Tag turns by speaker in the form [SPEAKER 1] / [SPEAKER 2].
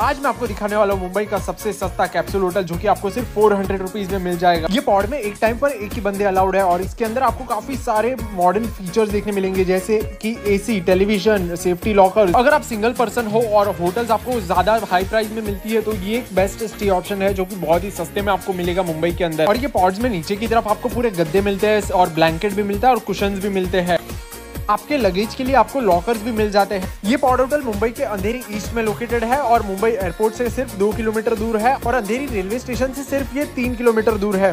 [SPEAKER 1] आज मैं आपको दिखाने वाला हूँ मुंबई का सबसे सस्ता कैप्सूल होटल जो कि आपको सिर्फ़ फोर हंड्रेड रुपीज़ में मिल जाएगा। ये पॉड में एक टाइम पर एक ही बंदे अलाउड है और इसके अंदर आपको काफ़ी सारे मॉडर्न फीचर्स देखने मिलेंगे, जैसे कि एसी टेलीविज़न सेफ्टी लॉकर अगर आप सिंगल पर्सन हो और होटल्स आपको ज़्यादा हाई प्राइस में मिलती है तो ये एक बेस्ट स्टे ऑप्शन है, जो कि बहुत ही सस्ते में आपको मिलेगा मुंबई के अंदर। और ये पॉड्स में नीचे की तरफ़ आपको पूरे गद्दे मिलते हैं और ब्लैंकेट भी मिलता है और कुशन भी मिलते हैं। आपके लगेज के लिए आपको लॉकर्स भी मिल जाते हैं। ये पॉड होटल मुंबई के अंधेरी ईस्ट में लोकेटेड है और मुंबई एयरपोर्ट से सिर्फ़ दो किलोमीटर दूर है और अंधेरी रेलवे स्टेशन से सिर्फ़ ये तीन किलोमीटर दूर है।